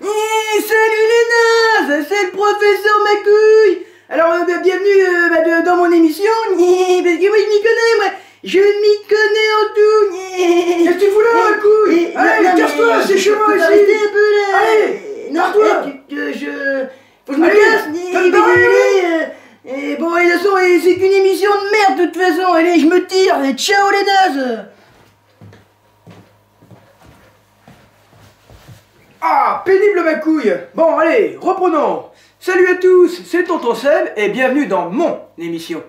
Eh, salut les nazes, c'est le professeur Macouille Alors, euh, bienvenue euh, bah, de- dans mon émission, parce que moi je m'y connais, moi. Je m'y connais en tout. Qu'est-ce que tu fous là, Macouille Allez, casse-toi, mais, c'est euh, chez moi ici un peu là. Allez, Non, eh, tu- que je... Faut que je me casse eh, eh, bon, et de toute façon, c'est qu'une émission de merde, de toute façon. Allez, je me tire, et ciao les nazes Ah, pénible ma couille Bon, allez, reprenons Salut à tous, c'est Tonton Seb et bienvenue dans mon émission.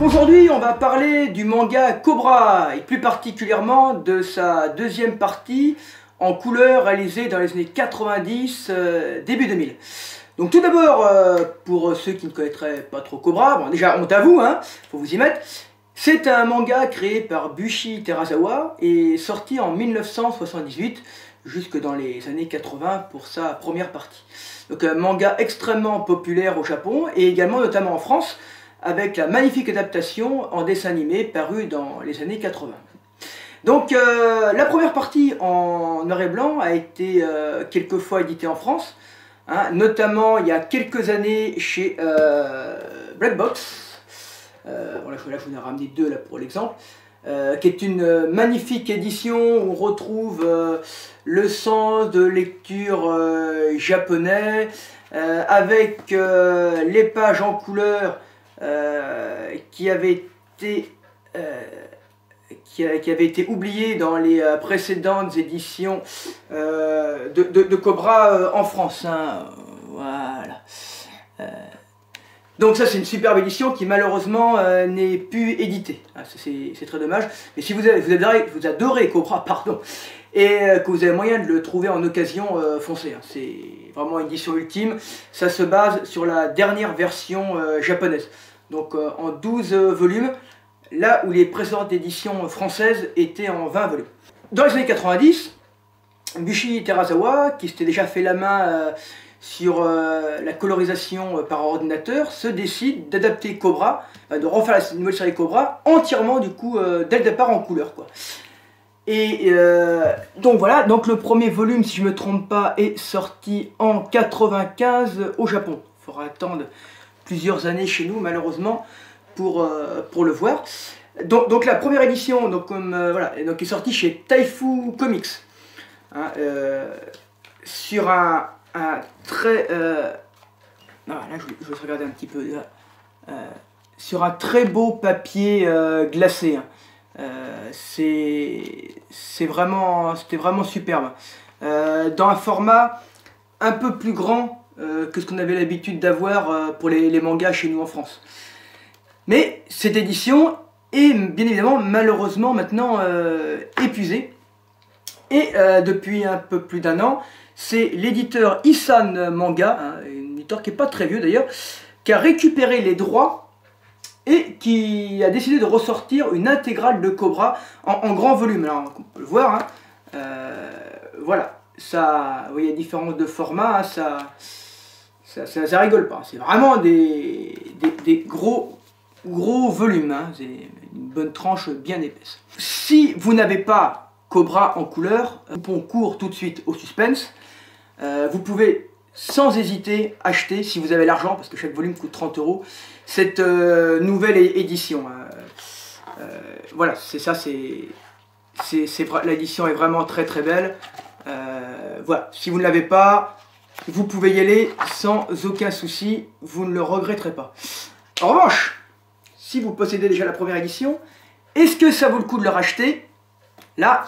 Aujourd'hui, on va parler du manga Cobra et plus particulièrement de sa deuxième partie en couleur réalisée dans les années 90, euh, début 2000. Donc tout d'abord, euh, pour ceux qui ne connaîtraient pas trop Cobra, bon déjà honte à vous, hein, faut vous y mettre. C'est un manga créé par Bushi Terasawa et sorti en 1978 jusque dans les années 80 pour sa première partie. Donc un manga extrêmement populaire au Japon et également notamment en France avec la magnifique adaptation en dessin animé parue dans les années 80. Donc euh, la première partie en noir et blanc a été euh, quelquefois éditée en France, hein, notamment il y a quelques années chez euh, Black Box. Euh, voilà, là, je vous en ai ramené deux là, pour l'exemple. qui est une magnifique édition où on retrouve le sens de lecture japonais avec les pages en couleur qui avaient été qui, avait été oublié dans les euh, précédentes éditions euh, de, Cobra euh, en France. hein. Voilà. Donc ça c'est une superbe édition qui malheureusement n'est plus éditée. Ah, c'est très dommage. Mais si vous, vous, adorez, Cobra, pardon, et que vous avez moyen de le trouver en occasion, euh, foncez. hein. C'est vraiment une édition ultime. Ça se base sur la dernière version japonaise. Donc en 12 euh, volumes, là où les précédentes éditions françaises étaient en 20 volumes. Dans les années 90, Bushi Terasawa, qui s'était déjà fait la main euh, sur euh, la colorisation euh, par ordinateur, se décide d'adapter Cobra, de refaire la nouvelle série Cobra entièrement du coup dès le départ en couleur quoi. Et donc voilà, donc le premier volume, si je me trompe pas, est sorti en 95 au Japon. Il faudra attendre plusieurs années chez nous malheureusement pour, euh, pour le voir. Donc, donc la première édition donc, comme, euh, voilà, donc, est sortie chez Taifu Comics. Hein, euh, sur un, un très... non, là je, vais regarder un petit peu. sur un très beau papier glacé. hein. C'est vraiment c'était vraiment superbe dans un format un peu plus grand que ce qu'on avait l'habitude d'avoir pour les mangas chez nous en France mais cette édition est bien évidemment malheureusement maintenant euh, épuisée et euh, depuis un peu plus d'un an c'est l'éditeur Isan Manga hein, un éditeur qui est pas très vieux d'ailleurs qui a récupéré les droits et qui a décidé de ressortir une intégrale de Cobra en, grand volume. Alors, on peut le voir, hein. Euh, voilà, ça, vous voyez la différence de format, hein, ça, ça, ça, rigole pas. C'est vraiment des gros, gros volumes, hein. c'est une bonne tranche bien épaisse. Si vous n'avez pas Cobra en couleur, on court tout de suite au suspense. Euh, vous pouvez sans hésiter acheter, si vous avez l'argent, parce que chaque volume coûte 30 euros, cette euh, nouvelle édition. Euh, euh, voilà, c'est ça, c'est. L'édition est vraiment très très belle. Voilà, si vous ne l'avez pas, vous pouvez y aller sans aucun souci, vous ne le regretterez pas. En revanche, si vous possédez déjà la première édition, est-ce que ça vaut le coup de le racheter? Là,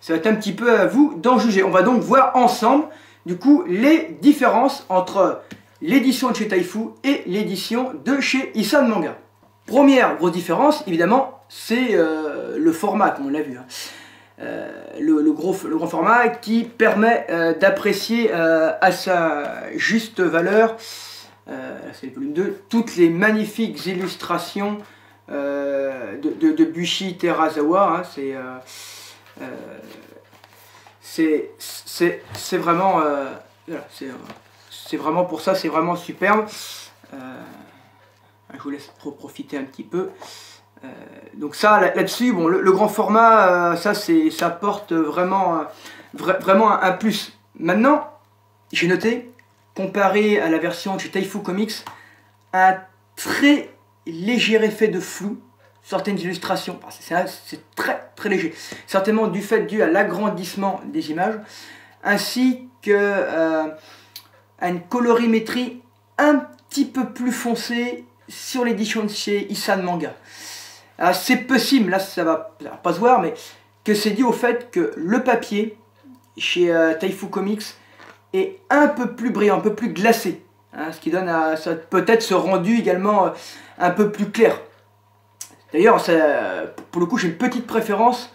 ça va être un petit peu à vous d'en juger. On va donc voir ensemble, du coup, les différences entre l'édition de chez Taifu et l'édition de chez Isan Manga. Première grosse différence, évidemment, c'est euh, le format, comme on l'a vu. hein. Euh, le, gros, le grand format qui permet euh, d'apprécier à sa juste valeur, c'est le volume 2, toutes les magnifiques illustrations euh, de, Bushi Terasawa. hein, c'est euh, euh, c'est vraiment, euh, c'est vraiment pour ça, c'est vraiment superbe. je vous laisse profiter un petit peu. donc ça, là-dessus, bon, le, grand format, ça, ça apporte vraiment, vraiment un, plus. Maintenant, j'ai noté, comparé à la version chez Taifu Comics, un très léger effet de flou certaines illustrations. C'est très très léger. Certainement du fait dû à l'agrandissement des images, ainsi que euh, une colorimétrie un petit peu plus foncée sur l'édition de chez Isan Manga. C'est possible, là ça va, va, pas se voir, mais que c'est dû au fait que le papier chez euh, Taifu Comics est un peu plus brillant, un peu plus glacé. Hein, ce qui donne peut-être ce rendu également euh, un peu plus clair. D'ailleurs, pour le coup, j'ai une petite préférence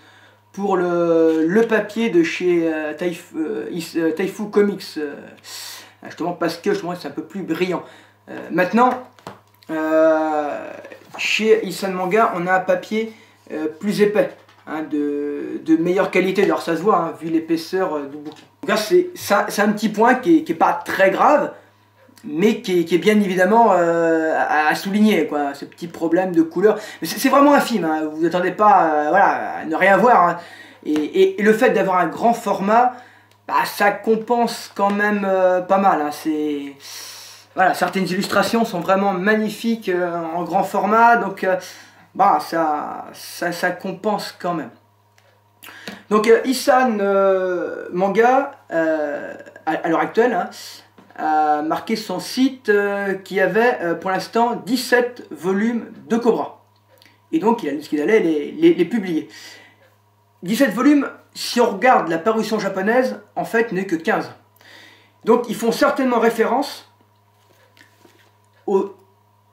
pour le, papier de chez euh, euh, Taifu, Comics, justement parce que c'est un peu plus brillant. maintenant, chez Isan Manga, on a un papier plus épais, hein, de, meilleure qualité. Alors ça se voit, hein, vu l'épaisseur du bouquin. Donc c'est un petit point qui n'est pas très grave, mais qui est, bien évidemment euh, à, souligner, quoi, ce petit problème de couleur. C'est vraiment un film, hein, vous n'attendez pas euh, voilà, à ne rien voir. Hein. Et, le fait d'avoir un grand format, bah, ça compense quand même euh, pas mal. C'est voilà, certaines illustrations sont vraiment magnifiques en grand format, donc bah, ça, ça, ça, compense quand même. Donc Isan Manga, à, l'heure actuelle, a marqué son site euh, qui avait euh, pour l'instant 17 volumes de Cobra. Et donc il a qu'il allait les, publier. 17 volumes, si on regarde la parution japonaise, en fait n'est que 15. Donc ils font certainement référence aux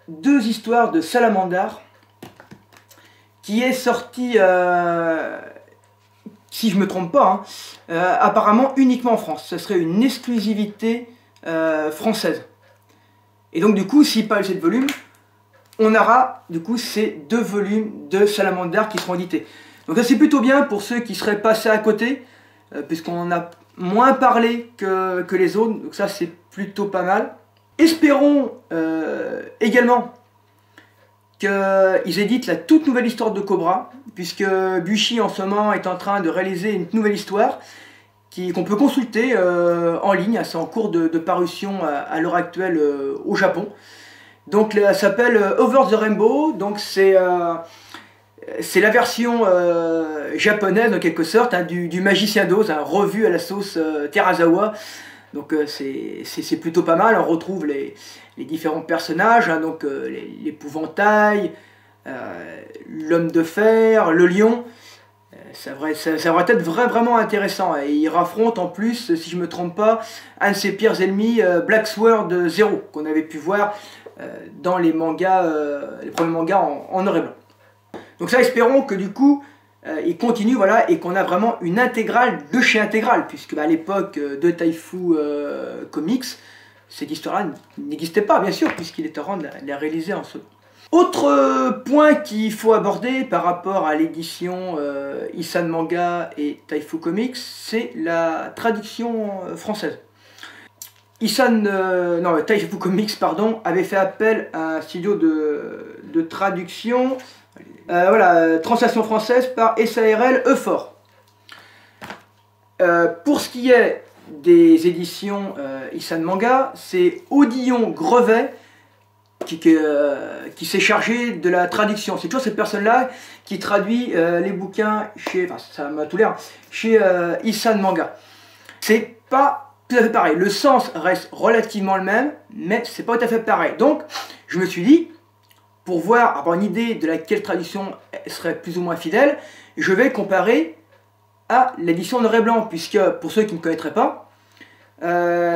deux histoires de Salamandar qui est sorti, euh, si je me trompe pas, hein, apparemment uniquement en France. Ce serait une exclusivité euh, française. Et donc du coup, s'il parle cette volume, on aura du coup ces deux volumes de Salamander qui seront édités. Donc ça c'est plutôt bien pour ceux qui seraient passés à côté, euh, puisqu'on en a moins parlé que, les autres, donc ça c'est plutôt pas mal. Espérons euh, également qu'ils éditent la toute nouvelle histoire de Cobra, puisque Bushi en ce moment est en train de réaliser une nouvelle histoire, qu'on peut consulter euh, en ligne. C'est en cours de, parution à, l'heure actuelle euh, au Japon. Donc elle s'appelle euh, Over the Rainbow. Donc c'est la version japonaise en quelque sorte hein, du, Magicien d'Oz, hein, revu à la sauce Terazawa. Donc c'est plutôt pas mal. On retrouve les, différents personnages, hein, donc l'épouvantail, l'homme de fer, le lion ça va, être vraiment intéressant. Et il affronte en plus, si je ne me trompe pas, un de ses pires ennemis, euh, Black Sword Zero, qu'on avait pu voir euh, dans les mangas, euh, les premiers mangas en, noir et blanc. Donc ça, espérons que du coup, il continue, voilà, et qu'on a vraiment une intégrale de chez Intégrale, puisque à l'époque de Taifu Comics, cette histoire-là n'existait pas, bien sûr, puisqu'il était en train de la, réaliser en solo. Autre euh, point qu'il faut aborder par rapport à l'édition euh, Isan Manga et Taifu Comics, c'est la traduction euh, française. Isan, non, Taifu Comics, pardon, avait fait appel à un studio de, traduction, voilà, translation française par SARL Efort. pour ce qui est des éditions Isan Manga, c'est Odillon Grevet euh, qui, s'est chargé de la traduction. C'est toujours cette personne-là qui traduit euh, les bouquins chez, enfin ça m'a tout l'air, chez euh, Isan Manga. C'est pas tout à fait pareil. Le sens reste relativement le même, mais c'est pas tout à fait pareil. Donc, je me suis dit, pour voir, avoir une idée de laquelle traduction serait plus ou moins fidèle, je vais comparer à l'édition Noir et Blanc, puisque pour ceux qui ne connaîtraient pas,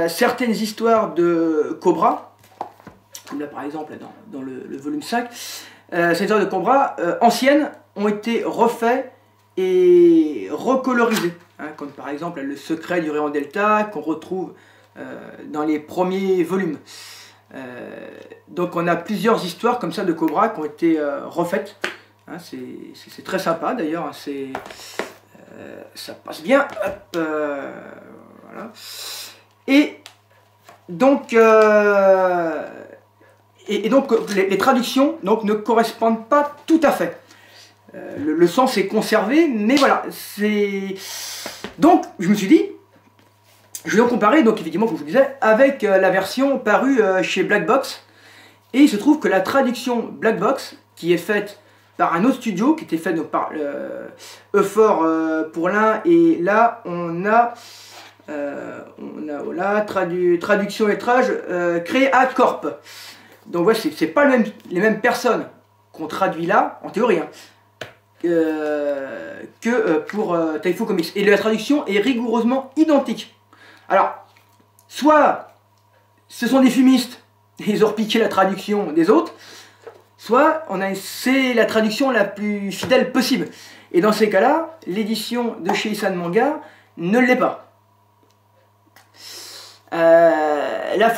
certaines histoires de Cobra, comme là par exemple dans, le, volume 5, euh, ces de Cobra euh, anciennes ont été refaits et recolorisés. Hein, comme par exemple le secret du rayon delta qu'on retrouve euh, dans les premiers volumes. Euh, donc on a plusieurs histoires comme ça de Cobra qui ont été refaites. Hein, c'est très sympa d'ailleurs. Hein, ça passe bien. Et donc, les, traductions ne correspondent pas tout à fait. le, sens est conservé, mais voilà. Donc, je me suis dit, je vais en comparer, donc évidemment, comme je vous disais, avec la version parue chez Black Box. Et il se trouve que la traduction Black Box, qui est faite par un autre studio, qui était fait par euh, Euphor euh, pour l'un, et là on a, euh, on a voilà, traduction et trage créé à Corp. Donc voilà, c'est pas les mêmes personnes qu'on traduit là, en théorie, hein, que pour Taifu Comics. Et la traduction est rigoureusement identique. Alors, soit ce sont des fumistes, ils ont repiqué la traduction des autres, soit on a c'est la traduction la plus fidèle possible. Et dans ces cas-là, l'édition de chez Isan Manga ne l'est pas. Euh, là,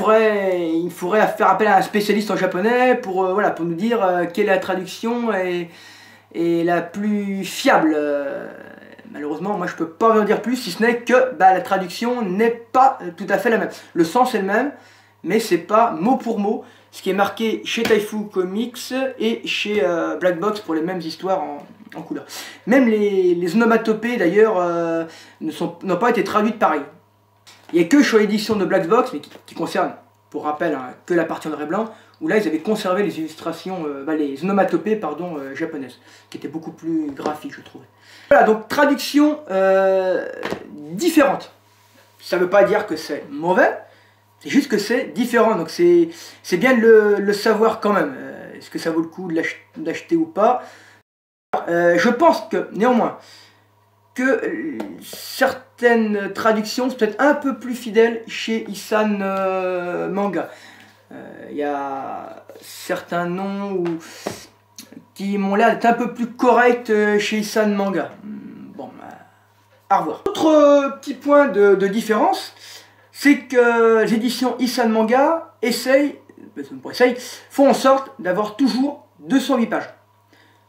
il faudrait faire appel à un spécialiste en japonais pour, euh, nous dire euh, quelle la traduction est, la plus fiable. Malheureusement, moi je peux pas en dire plus, si ce n'est que bah, la traduction n'est pas tout à fait la même. Le sens est le même, mais c'est pas mot pour mot ce qui est marqué chez Taifu Comics et chez euh, Black Box pour les mêmes histoires en, couleur. Même les, les onomatopées d'ailleurs euh, n'ont pas été traduites pareil. Il n'y a que sur l'édition de Black Box, mais qui, concerne, pour rappel, hein, que la partie en blanc, où là ils avaient conservé les illustrations, euh, bah, les onomatopées pardon, japonaises, qui étaient beaucoup plus graphiques je trouvais. Voilà, donc traduction différente. Ça ne veut pas dire que c'est mauvais, c'est juste que c'est différent, donc c'est bien de le, savoir quand même. Euh, est-ce que ça vaut le coup de l'acheter ou pas? Euh, Je pense que, néanmoins, que euh, certaines traductions sont peut-être un peu plus fidèles chez Isan Manga. Il y a certains noms qui m'ont l'air d'être un peu plus corrects chez Isan Manga. Bon, bah, à revoir. Autre petit point de différence, c'est que les éditions Isan Manga essayent, font en sorte d'avoir toujours 208 pages.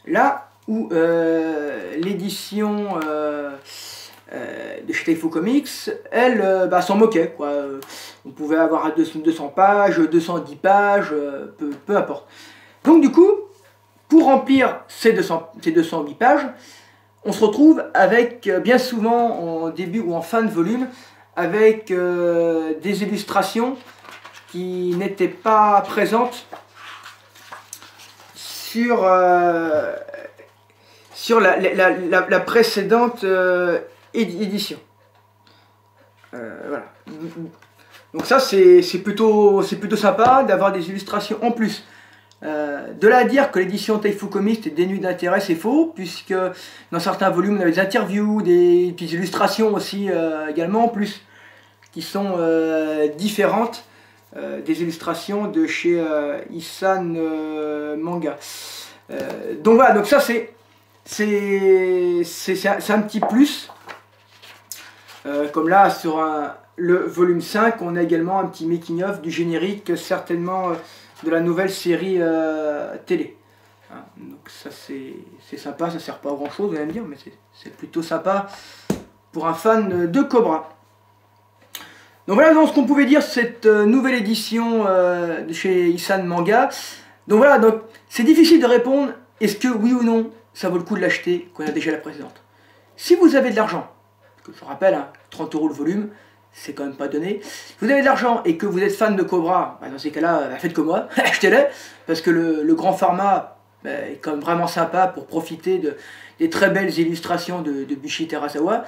Là où euh, l'édition euh, euh, de chez Comics, elle bah, s'en moquait. Quoi. On pouvait avoir 200 pages, 210 pages, peu, peu, importe. Donc du coup, pour remplir ces, 200, ces 208 pages, on se retrouve avec bien souvent en début ou en fin de volume avec euh, des illustrations qui n'étaient pas présentes sur, euh, sur la, précédente euh, édition. voilà. Donc ça c'est plutôt, plutôt sympa d'avoir des illustrations en plus. de là à dire que l'édition Taifu Comics est dénuée d'intérêt, c'est faux, puisque dans certains volumes on a des interviews, des petites illustrations aussi également en plus qui sont euh, différentes euh, des illustrations de chez euh, Isan Manga. donc voilà, donc ça c'est un, petit plus. comme là sur le volume 5, on a également un petit making-of du générique, certainement de la nouvelle série télé. Hein, donc ça c'est sympa, ça sert pas à grand chose, vous allez me dire, mais c'est plutôt sympa pour un fan de Cobra. Donc voilà donc ce qu'on pouvait dire cette euh, nouvelle édition euh, de chez Isan Manga. Donc voilà, donc c'est difficile de répondre est-ce que oui ou non ça vaut le coup de l'acheter qu'on a déjà la précédente. Si vous avez de l'argent, que je rappelle, 30 hein, euros le volume, c'est quand même pas donné. Vous avez de l'argent et que vous êtes fan de Cobra, bah, dans ces cas-là, bah, faites comme moi, achetez-le, parce que le, grand format bah, est quand même vraiment sympa pour profiter de, des très belles illustrations de, de Bushi Terasawa.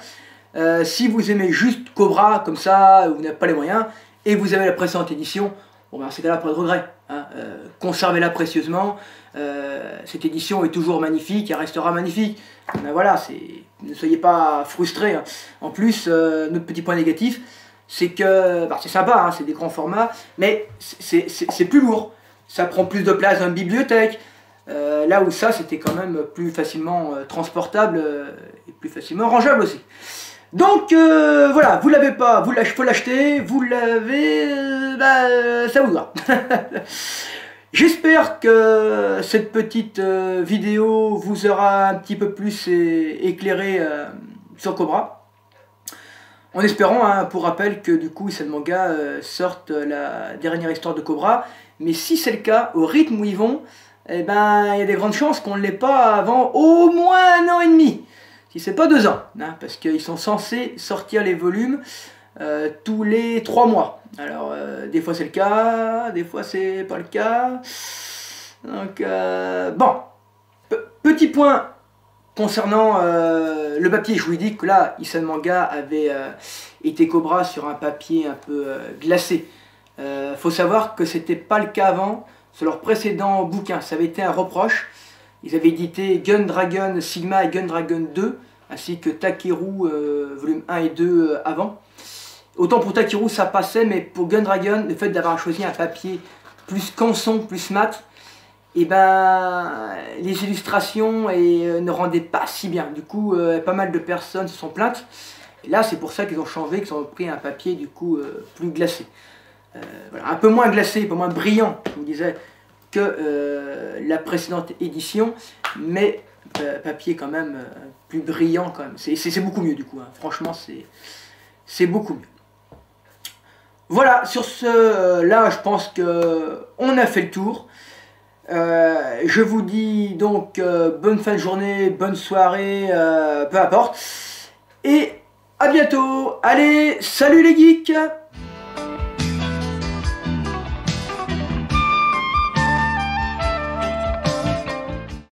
Euh, si vous aimez juste Cobra comme ça, vous n'avez pas les moyens, et vous avez la précédente édition, bon ben c'est là pas de regret. Hein. Euh, conservez-la précieusement. Euh, cette édition est toujours magnifique, elle restera magnifique. Voilà, ne soyez pas frustrés. Hein. En plus, notre petit point négatif, c'est que bah, c'est sympa, hein, c'est des grands formats, mais c'est plus lourd. Ça prend plus de place dans une bibliothèque. là où ça, c'était quand même plus facilement transportable et plus facilement rangeable aussi. Donc euh, voilà, vous l'avez pas, vous faut l'acheter, vous l'avez, euh, bah, ça vous va. J'espère que cette petite euh, vidéo vous aura un petit peu plus éclairé sur Cobra. En espérant, hein, pour rappel, que du coup, Issei Manga euh, sorte la dernière histoire de Cobra. Mais si c'est le cas, au rythme où ils vont, eh ben, il y a des grandes chances qu'on ne l'ait pas avant au moins un an et demi. Si c'est pas deux ans, hein, parce qu'ils sont censés sortir les volumes euh, tous les trois mois. Alors, euh, des fois c'est le cas, des fois c'est pas le cas. Donc, euh, bon. petit point concernant le papier. Je vous dis que là, Isan Manga avait été Cobra sur un papier un peu glacé. faut savoir que c'était pas le cas avant. Sur leur précédent bouquin, ça avait été un reproche. Ils avaient édité Gun Dragon Sigma et Gun Dragon 2, ainsi que Takeru volume 1 et 2 avant. Autant pour Takiru ça passait, mais pour Gun Dragon, le fait d'avoir choisi un papier plus canson, plus mat, et eh ben les illustrations euh, ne rendaient pas si bien. Du coup, euh, pas mal de personnes se sont plaintes. Et là, c'est pour ça qu'ils ont changé, qu'ils ont pris un papier du coup euh, plus glacé. un peu moins glacé, un peu moins brillant, je vous disais, que la précédente édition, mais papier quand même plus brillant quand même. C'est beaucoup mieux du coup. Hein. Franchement, c'est beaucoup mieux. Voilà, sur ce, euh, là, je pense que on a fait le tour. Euh, je vous dis donc euh, bonne fin de journée, bonne soirée, peu importe. Et à bientôt. Allez, salut les geeks